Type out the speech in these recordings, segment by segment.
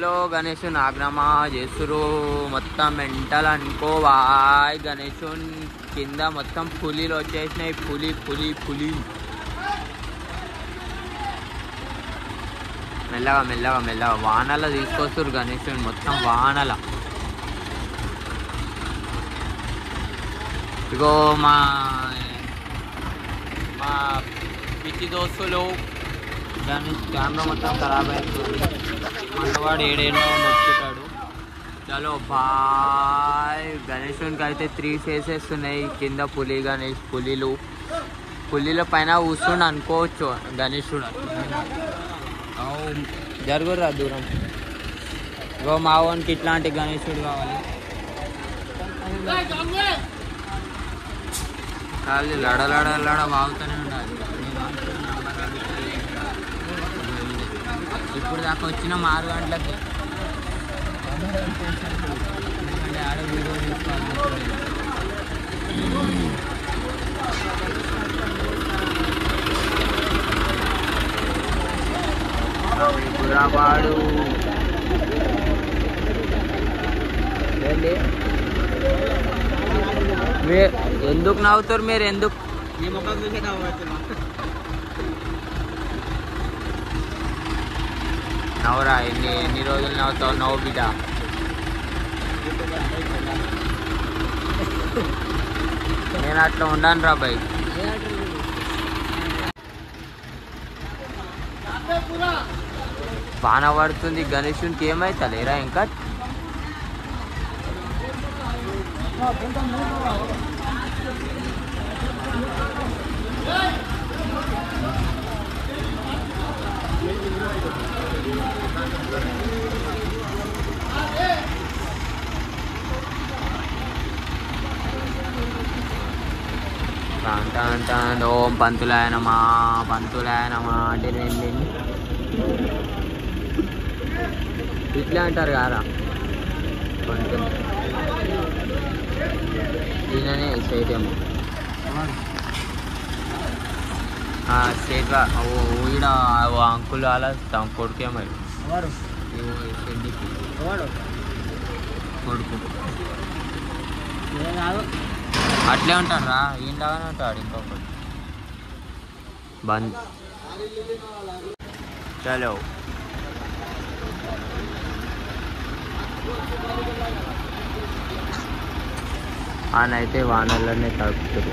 Hello Ganesh నాగ్రమా చేస్తురు మొత్తం mental అనుకో వాయ్ గణేష్ కింద మొత్తం పులిలు వచ్చేసినాయి. పులి పులి పులి. మెల్లగా మెల్లగా మెల్లగా. వానల తీసుకొస్తారు గణేష్ మొత్తం వానల. ఇగో మా మా పిచ్చి దోస్తులు. గణేష్ కెమెరా మొత్తం ఖరాబ్ అవుతుంది మనవాడు ఏడేనో వచ్చేటాడు చలో బాయ్. గణేశునికి అయితే త్రీ ఫేసెస్ ఉన్నాయి కింద పులి గణేష్ పులిలు. పులిల పైన కూర్చుండి అనుకోవచ్చు గణేశుడు జరుగురా దూరం. ఇగో మా వానికి ఇట్లాంటి గణేశుడు కావాలి. కాళ్ళు లడ లడ లడ వాగుతూనే ఉండాలి. ఇప్పుడు దాకా వచ్చిన ఆరు గంటలకి. ఎందుకంటే ఆడ వీడియో తీసుకోవాలి. గురాబాడు ఎందుకు నవ్వుతారు మీరు? ఎందుకు? ఈ ముఖం చూసే కావచ్చు నవరా ఎన్ని ఎన్ని రోజులు నవ్వుతావు నవ్వు బిడ్డ నేను అట్లా ఉండను రా బై వాన పడుతుంది గణేశునికి ఏమైతా లేరా ఇంకా టాన్ టాన్ ఓం పంతులాయనమా పంతులాయనమా అంటే ఇట్లా అంటారు కారా పంతులు ఈయననే స్టేడియం. స్టేట్ ఈడ అంకుల్ అలా తమ కొడుకు. ఏం కాదు. అట్లే ఉంటాడు రా ఈయనలాగానే ఉంటాడు ఇంకొకటి బంద్. చలో. ఆనైతే వానల్లోనే తడుపుతారు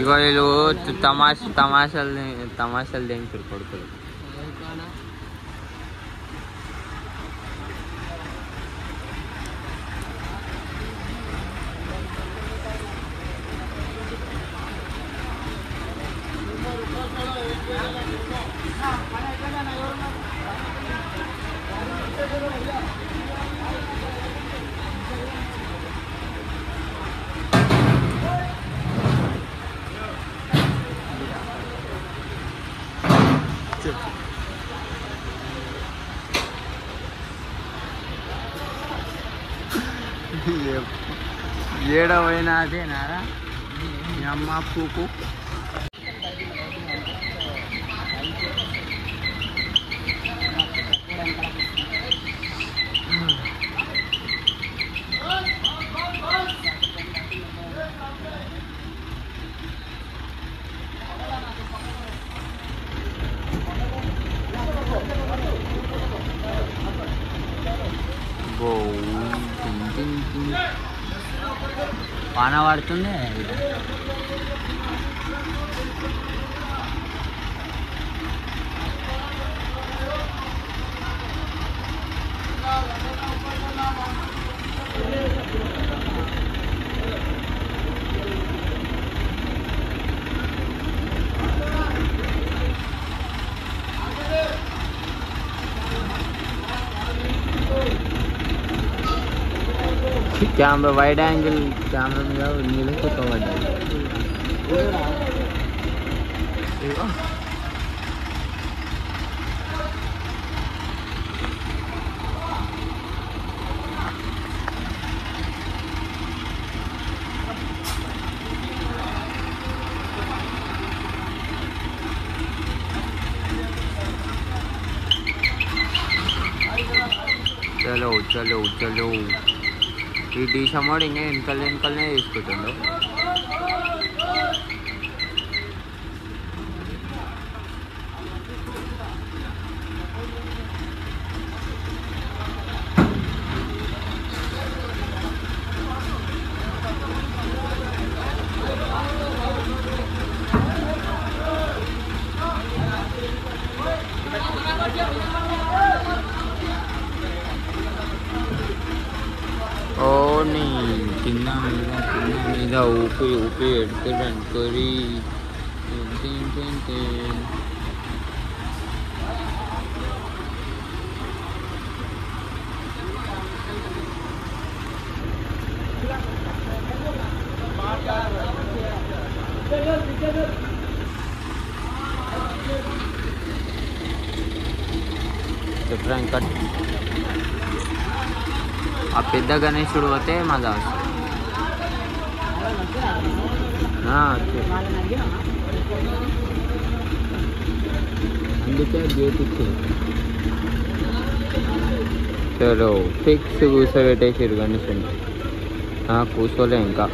ఇగో వీళ్ళు తమాష తమాషాలు తమాషాలు దేనికి కొడుకులు. ఏడవైనా అదేనారా మీ అమ్మ పూకు వాన పడుతుంది. కెమెరా వైడ్ యాంగిల్ కెమెరా మీద నీళ్ళు కుక్కబడ్డాయి ఇదిగో. చలో చలో చలో ఈ డీసమోడ్ ఇంకా వెనకాల వెనకాలనే తీసుకుంటుండు ना ओपे ओपे एडकर एडकरी तो आप पेद्दा गाणे सुरू होते माझा అందుకే గేట్ ఇచ్చింది చలో ఫిక్స్ కూర్చోబెట్టేసారు కండిషన్ కూర్చోలే ఇంకా